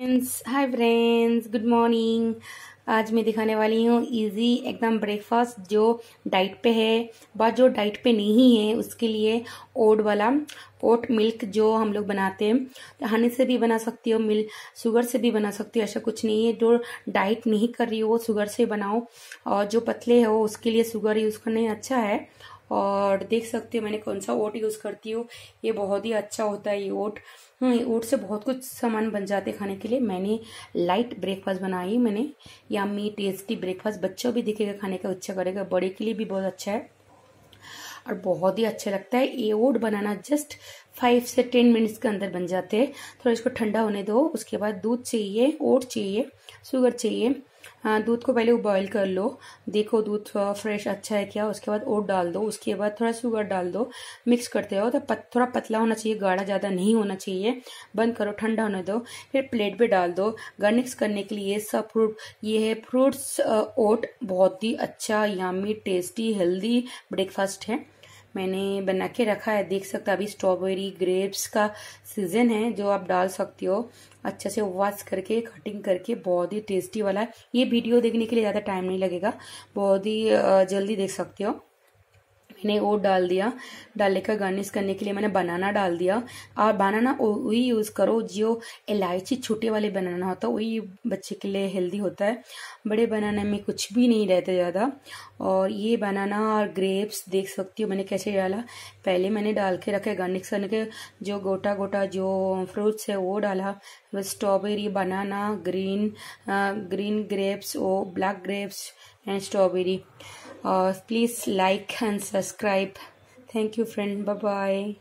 Friends hi friends good morning आज मैं दिखाने वाली हूँ इजी एकदम ब्रेकफास्ट जो डाइट पे है बट जो डाइट पे नहीं है, उसके लिए ओट वाला ओट मिल्क जो हम लोग बनाते हैं। तो हनी से भी बना सकती हो मिल्क शुगर से भी बना सकती हो, ऐसा कुछ नहीं है। जो डाइट नहीं कर रही हो, वो शुगर से बनाओ। और जो पतले हो उसके लिए शुगर यूज़ करना अच्छा है। और देख सकते हो मैंने कौन सा ओट यूज़ करती हूँ। ये बहुत ही अच्छा होता है ये ओट। ओट से बहुत कुछ सामान बन जाते खाने के लिए। मैंने लाइट ब्रेकफास्ट बनाई, मैंने या मी टेस्टी ब्रेकफास्ट बच्चों भी दिखेगा खाने का अच्छा करेगा। बड़े के लिए भी बहुत अच्छा है। और बहुत ही अच्छा लगता है। ये ओट बनाना जस्ट फाइव से टेन मिनट्स के अंदर बन जाते हैं। थोड़ा इसको ठंडा होने दो। उसके बाद दूध चाहिए ओट चाहिए शुगर चाहिए। दूध को पहले बॉईल कर लो। देखो दूध फ्रेश अच्छा है क्या? उसके बाद ओट डाल दो। उसके बाद थोड़ा शुगर डाल दो। मिक्स करते हो तो पत, थोड़ा पतला होना चाहिए गाढ़ा ज़्यादा नहीं होना चाहिए। बंद करो ठंडा होने दो। फिर प्लेट पे डाल दो। गार्निक्स करने के लिए सब फ्रूट ये है फ्रूट्स ओट बहुत ही अच्छा यामी टेस्टी हेल्दी ब्रेकफास्ट है। मैंने बना के रखा है। देख सकते अभी स्ट्रॉबेरी ग्रेप्स का सीज़न है, जो आप डाल सकते हो। अच्छे से वॉश करके कटिंग करके, बहुत ही टेस्टी वाला है। ये वीडियो देखने के लिए ज़्यादा टाइम नहीं लगेगा। बहुत ही जल्दी देख सकते हो। मैंने ओट डाल दिया। डालने का गार्निश करने के लिए मैंने बनाना डाल दिया। और बनाना वही यूज़ करो जो इलायची छोटे वाले बनाना होता है, वही बच्चे के लिए हेल्दी होता है। बड़े बनाने में कुछ भी नहीं रहता ज़्यादा। और ये बनाना और ग्रेप्स देख सकती हो मैंने कैसे डाला। पहले मैंने डाल के रखे गार्निश करने के। जो गोटा गोटा जो फ्रूट्स है वो डाला। Strawberry banana green green grapes वो black grapes and strawberry uh, please like and subscribe. Thank you friend. Bye bye